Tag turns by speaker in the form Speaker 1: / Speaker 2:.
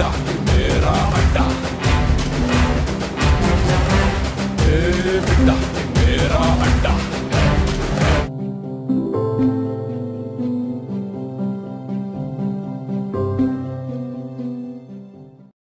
Speaker 1: 한다 내라 한다. 내다.